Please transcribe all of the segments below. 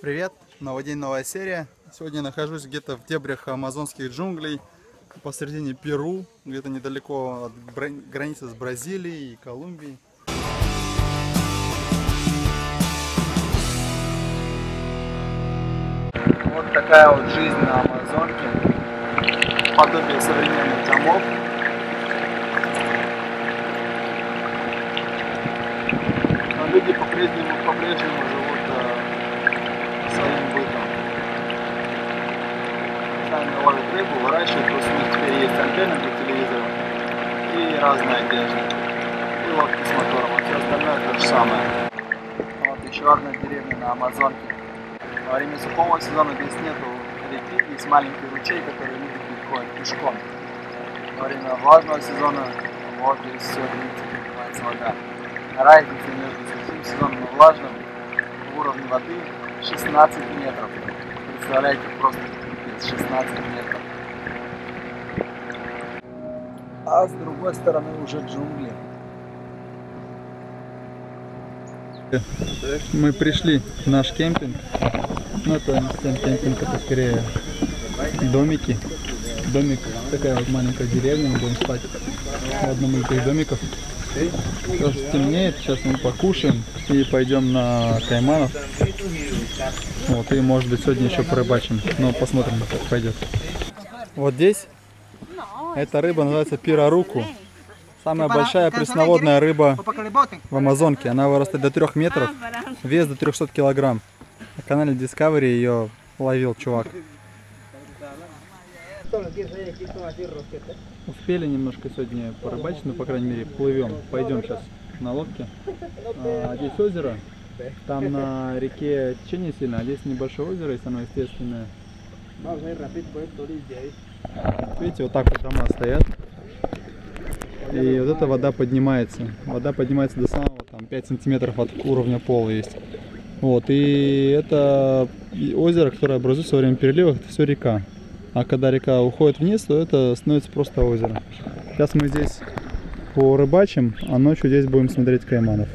Привет, новый день, новая серия. Сегодня нахожусь где-то в дебрях амазонских джунглей, посередине Перу, где-то недалеко от границы с Бразилией и Колумбией. Вот такая вот жизнь на Амазонке, подобие современных домов. Но люди по-прежнему, по-прежнему живут Сами ловят рыбу, выращивают, просто у них теперь есть антенны для телевизора и разная одежда. И лодки с мотором, а все остальное то же самое. Вот еще одна деревня на Амазонке. Во время сухого сезона здесь нету реки, есть маленький ручей, который люди ходят пешком. Во время влажного сезона вот здесь все видите, поднимается вода. Разница между сухим сезоном и влажным в уровне воды 16 метров. Представляете, просто 16 метров. А с другой стороны уже джунгли. Мы пришли в наш кемпинг. Ну, это не совсем кемпинг, это скорее домики. Домик, такая вот маленькая деревня, мы будем спать в одном из этих домиков. Сейчас темнеет, сейчас мы покушаем и пойдем на Кайманов. Вот, и может быть сегодня еще порыбачим. Но посмотрим, как пойдет. Вот здесь эта рыба называется пираруку. Самая большая пресноводная рыба в Амазонке. Она вырастает до 3 метров, вес до 300 килограмм. На канале Discovery ее ловил чувак. Успели немножко сегодня порыбачить, ну, по крайней мере, плывем. Пойдем сейчас на лодке. А, здесь озеро. Там на реке течение сильно, а здесь небольшое озеро, если оно естественное. Видите, вот так вот дома стоят. И вот эта вода поднимается. Вода поднимается до самого там 5 сантиметров от уровня пола есть. Вот, и это озеро, которое образуется во время переливов, это все река. А когда река уходит вниз, то это становится просто озеро. Сейчас мы здесь порыбачим, а ночью здесь будем смотреть кайманов.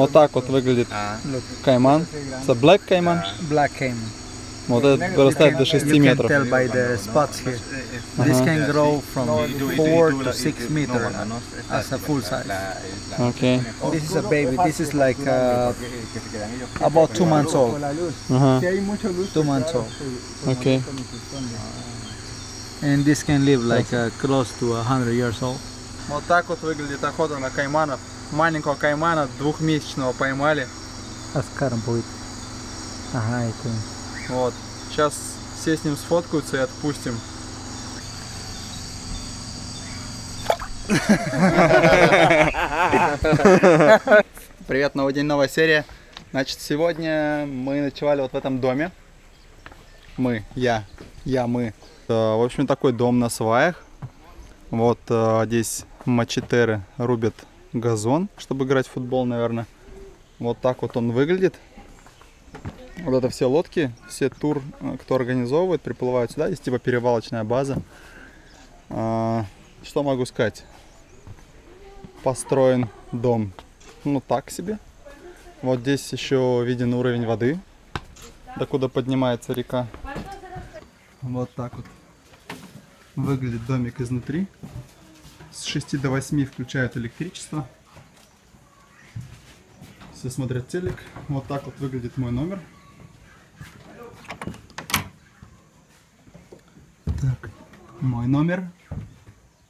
Вот так вот выглядит кайман. Это black кайман. black caiman. Вот этот вырастает до 6 you can метров. tell by the spots here. This can grow from 4 to 6 meters as a full size. Окей. This is a baby. This is like uh, about 2 months old. Ага. 2 months old. Окей. And this can live like uh, close to 100 years old. Вот так вот выглядит охота на кайманов. Маленького каймана двухмесячного поймали. Аскаром будет. Ага, это. Вот. Сейчас все с ним сфоткаются и отпустим. Привет, новый день, новая серия. Значит, сегодня мы ночевали вот в этом доме. Мы, я, я, мы. Э, В общем, такой дом на сваях. Вот э, здесь мачетеры рубят газон, чтобы играть в футбол, наверное. Вот так вот он выглядит. Вот это все лодки, все тур, э, кто организовывает, приплывают сюда. Здесь типа перевалочная база. А, Что могу сказать? Построен дом, ну так себе. Вот здесь еще виден уровень воды, докуда поднимается река. Вот так вот выглядит домик изнутри. С 6 до 8 включают электричество. Все смотрят телек. Вот так вот выглядит мой номер. Так, мой номер.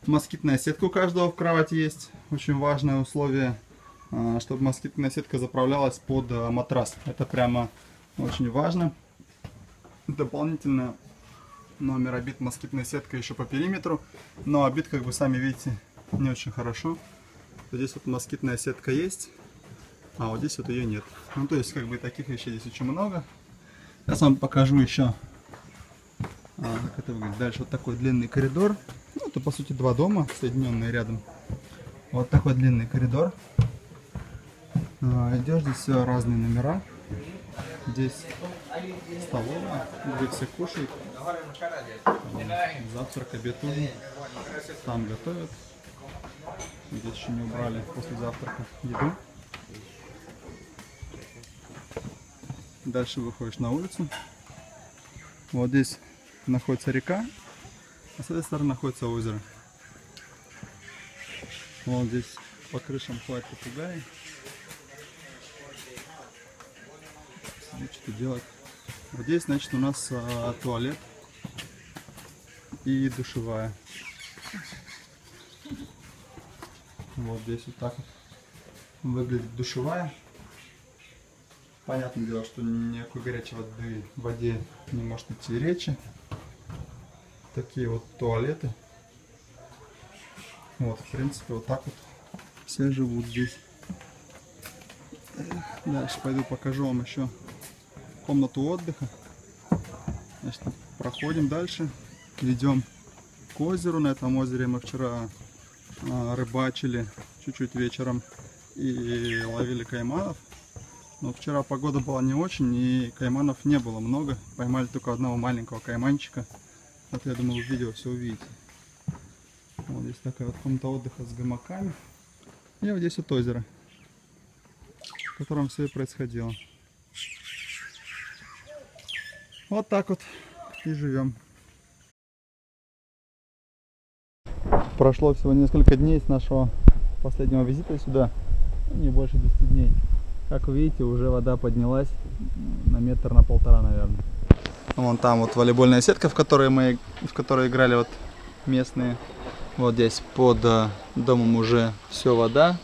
Москитная сетка у каждого в кровати есть. Очень важное условие, а, чтобы москитная сетка заправлялась под а, матрас. Это прямо очень важно. Дополнительно номер обит москитной сеткой еще по периметру. Но обит, как вы сами видите, не очень хорошо. Здесь вот москитная сетка есть, а вот здесь вот ее нет. Ну то есть как бы таких вещей здесь очень много. Сейчас вам покажу еще, а, как это выглядит. Дальше вот такой длинный коридор. Ну, это по сути два дома, соединенные рядом. Вот такой длинный коридор. А, идешь, здесь все разные номера. Здесь столовая, где все кушают. Завтрак, обед, ужин. Там готовят. Здесь еще не убрали после завтрака еду. Дальше выходишь на улицу. Вот здесь находится река, а с этой стороны находится озеро. Вот здесь по крышам ходят попугаи. Сидит, что делать. Вот здесь, значит, у нас а, туалет и душевая. Вот здесь вот так вот выглядит душевая. Понятное дело, что никакой горячей воды в воде не может идти речи. Такие вот туалеты. Вот, в принципе, вот так вот все живут здесь. Дальше пойду покажу вам еще комнату отдыха. Значит, проходим дальше, идем к озеру. На этом озере мы вчера а, рыбачили чуть-чуть вечером и ловили кайманов. Но вчера погода была не очень и кайманов не было много. Поймали только одного маленького кайманчика. Вот я думаю, в видео все увидите. Вот здесь такая вот комната отдыха с гамаками. И вот здесь вот озеро, в котором все и происходило. Вот так вот и живем. Прошло всего несколько дней с нашего последнего визита сюда, не больше 10 дней. Как вы видите, уже вода поднялась на метр, на полтора, наверное. Вон там вот волейбольная сетка, в которой мы, в которой играли вот местные. Вот здесь под э, домом уже все вода.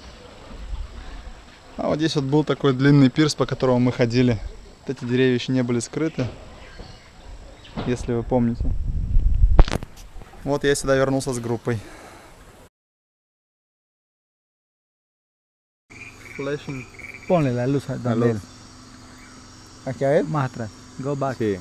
А вот здесь вот был такой длинный пирс, по которому мы ходили. Вот эти деревья еще не были скрыты, если вы помните. Вот я сюда вернулся с группой. Flashing Ponle la luz a La luz. ¿Aquí a él? Más atrás. Go back. Sí.